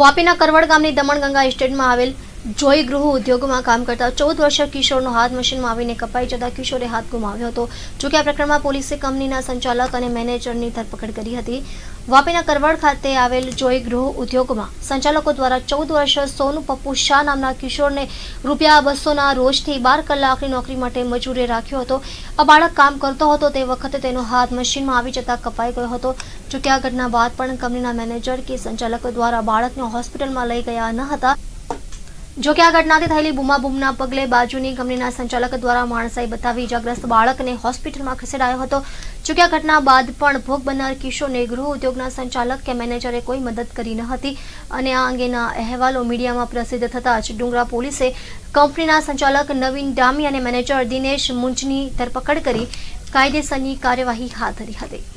વાપીના કરવડ ગામની દમણગંગા એસ્ટેટમાં આવેલ જોઈ ગૃહ ઉદ્યોગમાં કામ કરતા ચૌદ વર્ષીય કિશોરનો હાથ મશીનમાં આવીને કપાઈ જતા કિશોરે હાથ ગુમાવ્યો હતો. જોકે આ પ્રકરણમાં પોલીસે કંપનીના સંચાલક અને મેનેજરની ધરપકડ કરી હતી. વાપીના કરવાડ ખાતે આવેલ જોઈ ગૃહ ઉદ્યોગમાં સંચાલકો દ્વારા ચૌદ વર્ષ સોનુ પપ્પુ શાહ નામના કિશોરને રૂપિયા બસોના રોજથી બાર કલાકની નોકરી માટે મજૂરે રાખ્યો હતો. આ બાળક કામ કરતો હતો તે વખતે તેનો હાથ મશીનમાં આવી જતા કપાઈ ગયો હતો. જોકે આ ઘટના બાદ પણ કંપનીના મેનેજર કે સંચાલકો દ્વારા બાળકને હોસ્પિટલમાં લઈ ગયા ન હતા. જો આ ઘટનાથી થયેલી બૂમાબૂમના પગલે બાજુની કંપનીના સંચાલક દ્વારા માણસાઈ બતાવી ઇજાગ્રસ્ત બાળકને હોસ્પિટલમાં ખસેડાયો હતો. જો આ ઘટના બાદ પણ ભોગ બનનાર કિશોરને ગૃહ ઉદ્યોગના સંચાલક કે મેનેજરે કોઈ મદદ કરી ન હતી અને આ અંગેના અહેવાલો મીડિયામાં પ્રસિદ્ધ થતાં જ ડુંગરા પોલીસે કંપનીના સંચાલક નવીન ડામી અને મેનેજર દિનેશ મુંજની ધરપકડ કરી કાયદેસરની કાર્યવાહી હાથ ધરી હતી.